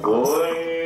喂。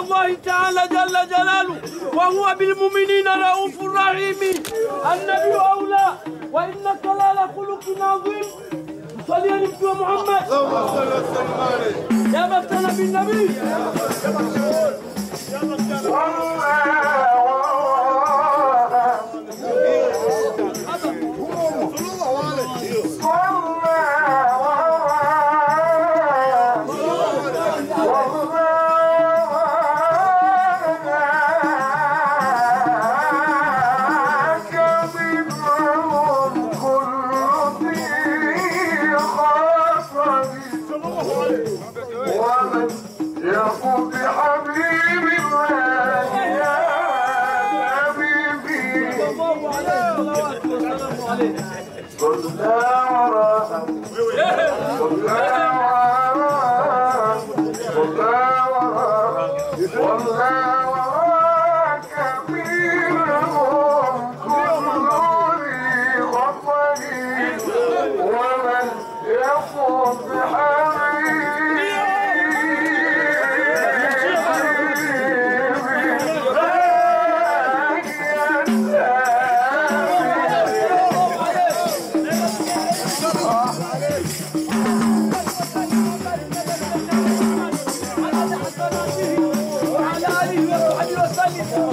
الله تعالى جل جلاله وهو بالمؤمنين رؤوف رحيم. النبي أولى وإنك لعلى خلق عظيم. صلي على محمد. يا بطل النبي. يا مثل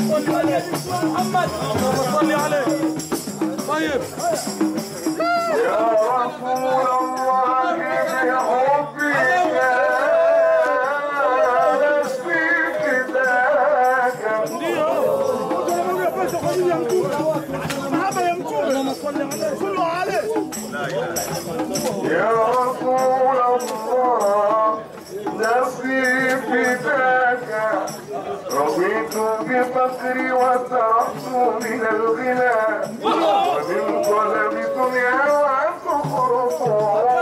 صلي عليه صل عليه طيب يا رسول الله. رضيت بفقري وسرحت من الغنى. ومن طلب دنيا وأنت خرطها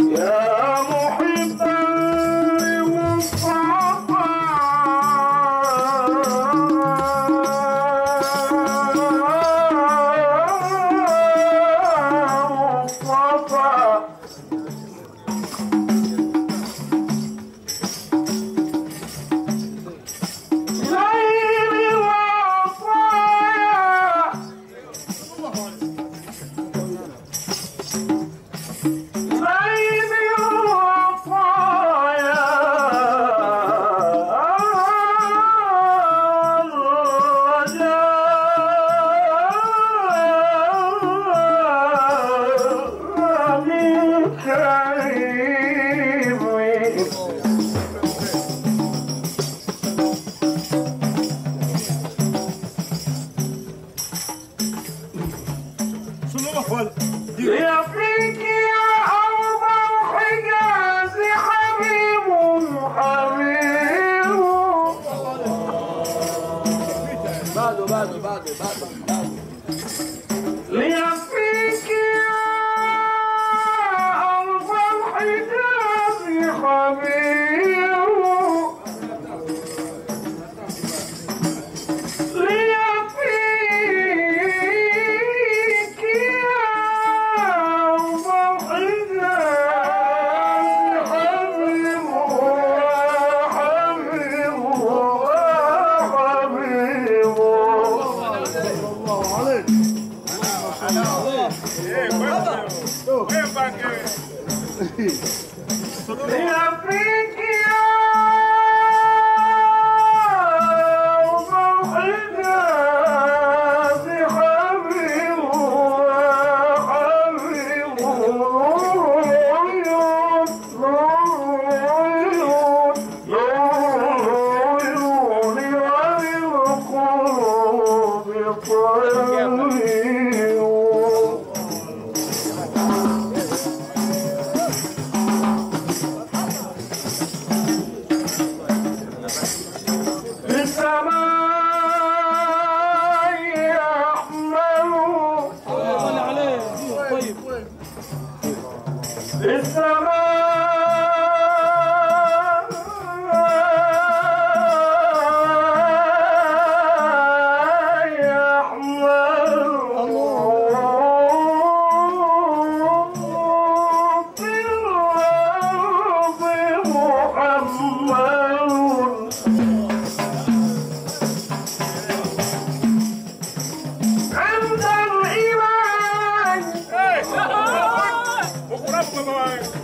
Yeah. bye bye.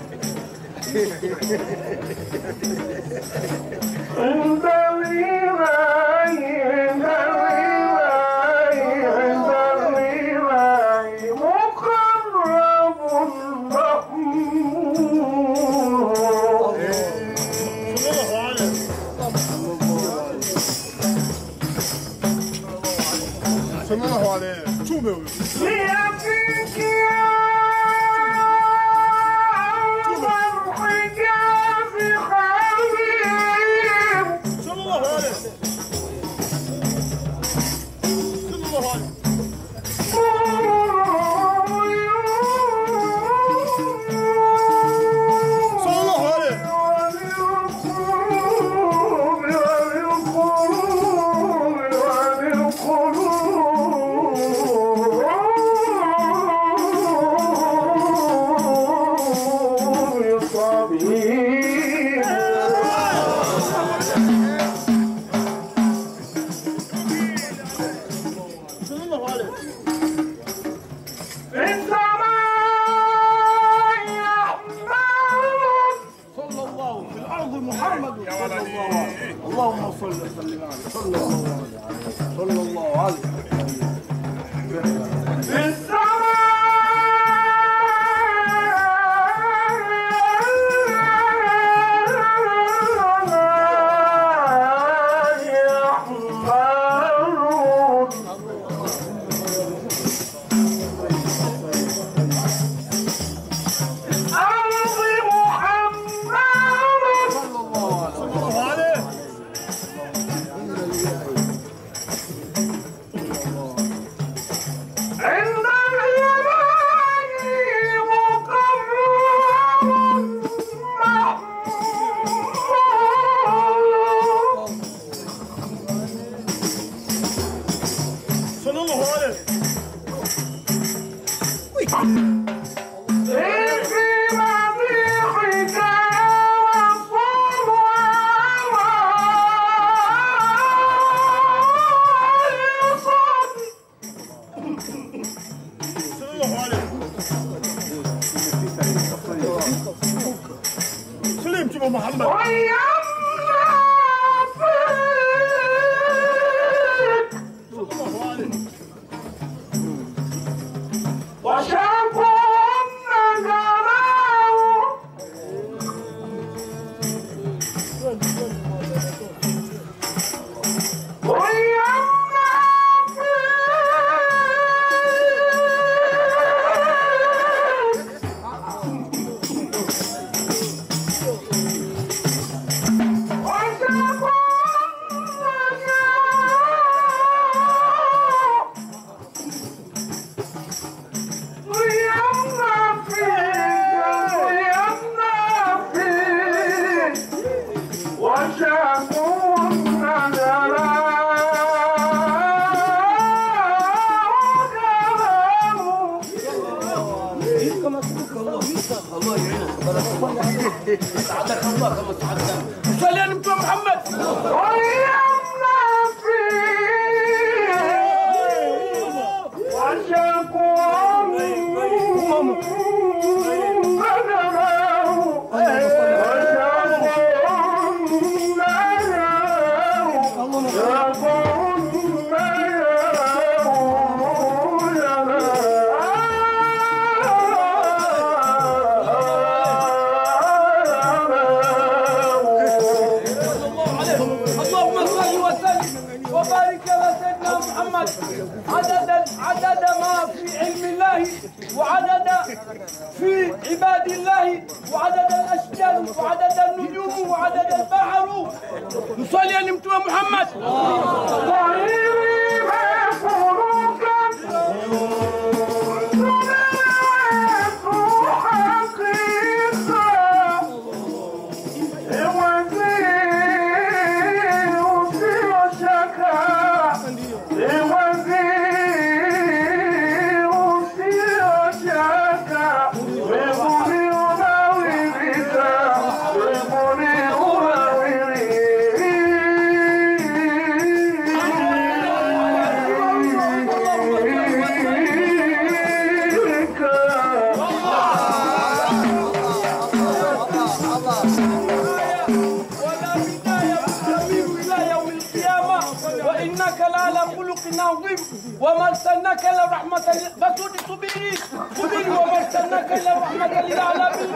السن وما ارسلناك الا رحمه بسود صبيري صبيري وما ارسلناك الا رحمه للعالمين.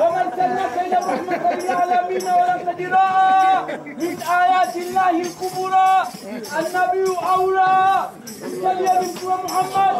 وما ارسلناك الا رحمه للعالمين ولا تدراء من آيات الله الكبرى النبي أولى. صلي من محمد.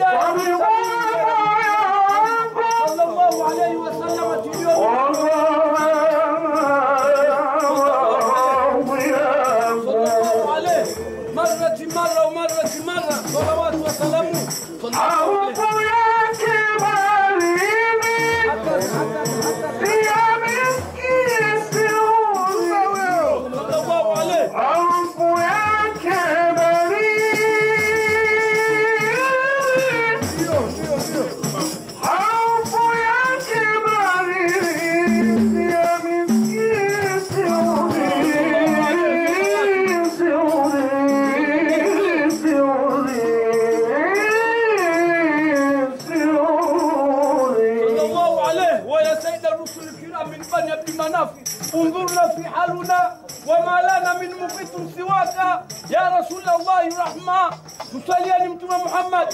that رسول الله الرحمة وصلي على محمد.